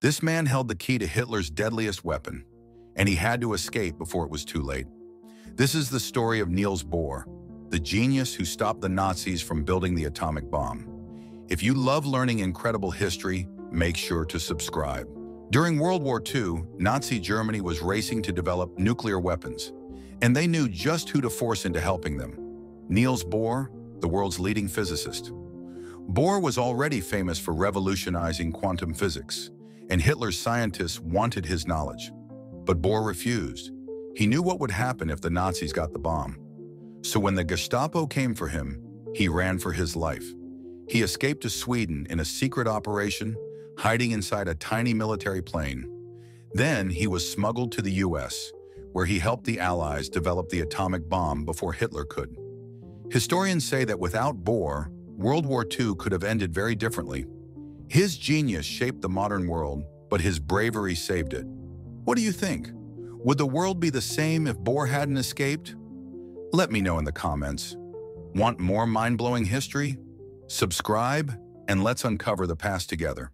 This man held the key to Hitler's deadliest weapon, and he had to escape before it was too late. This is the story of Niels Bohr, the genius who stopped the Nazis from building the atomic bomb. If you love learning incredible history, make sure to subscribe. During World War II, Nazi Germany was racing to develop nuclear weapons, and they knew just who to force into helping them. Niels Bohr, the world's leading physicist. Bohr was already famous for revolutionizing quantum physics, and Hitler's scientists wanted his knowledge. But Bohr refused. He knew what would happen if the Nazis got the bomb. So when the Gestapo came for him, he ran for his life. He escaped to Sweden in a secret operation, hiding inside a tiny military plane. Then he was smuggled to the US, where he helped the Allies develop the atomic bomb before Hitler could. Historians say that without Bohr, World War II could have ended very differently. His genius shaped the modern world, but his bravery saved it. What do you think? Would the world be the same if Bohr hadn't escaped? Let me know in the comments. Want more mind-blowing history? Subscribe, and let's uncover the past together.